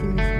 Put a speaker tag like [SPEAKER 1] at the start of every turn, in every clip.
[SPEAKER 1] Vikings.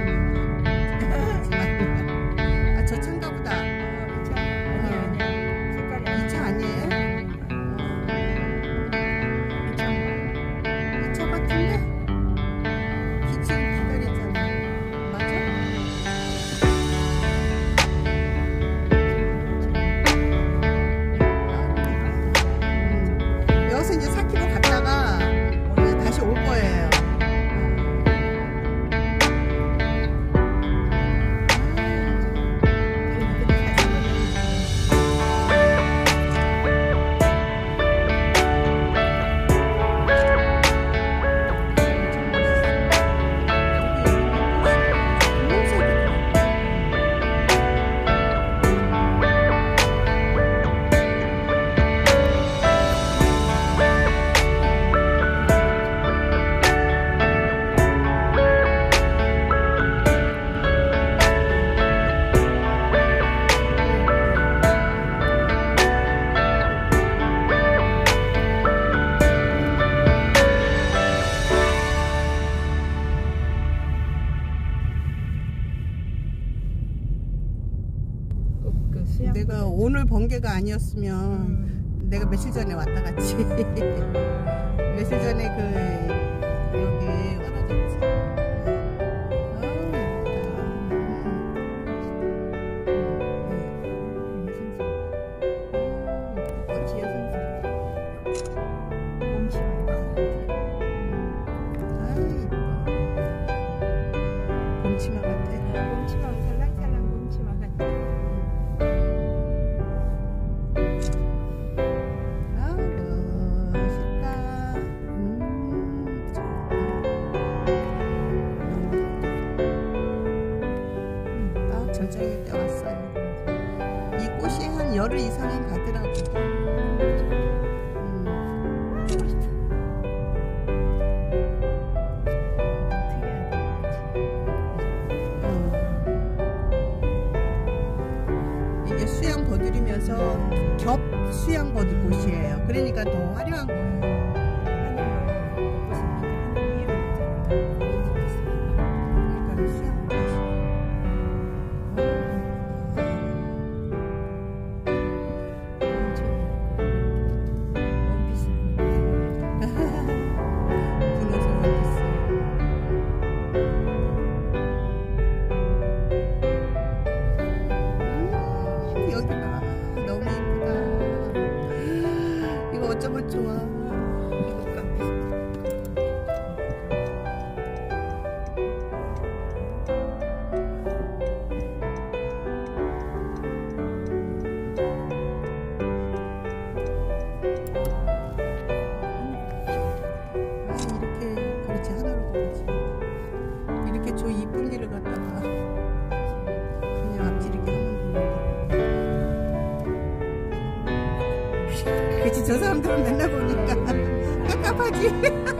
[SPEAKER 1] 오늘 번개가 아니었으면
[SPEAKER 2] 음.
[SPEAKER 1] 내가 며칠 전에 왔다 갔지 며칠 전에 그 여기 저장일 때 왔어요 이 꽃이 한 열흘 이상은 가더라고요 음. 음. 수양 버들이면서 겹 수양 버들 꽃이에요. 그러니까 더 화려한 거예요. 怎么做？ 저 사람들은 맨날 보니까 깝깝하지.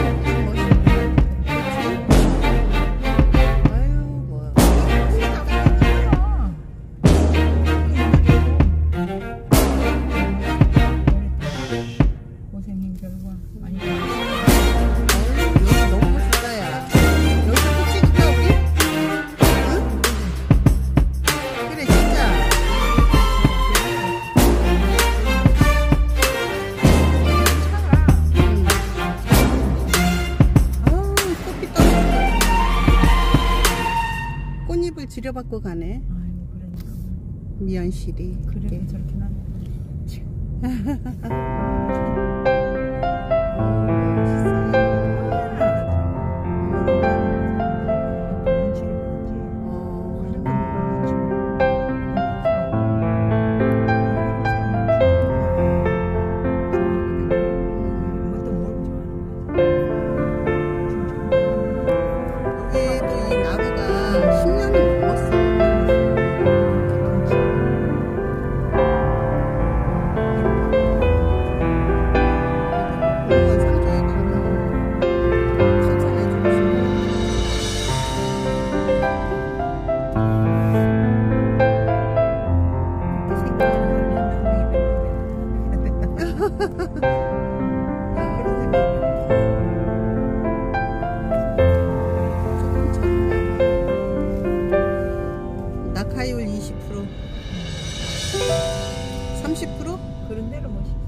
[SPEAKER 1] Muy 챙겨받고 가네.
[SPEAKER 2] 아이고, 그러니까.
[SPEAKER 1] 미연실이.
[SPEAKER 2] 그래, 저렇게 나.
[SPEAKER 1] 참. 30% 그런 대로 뭐 모시.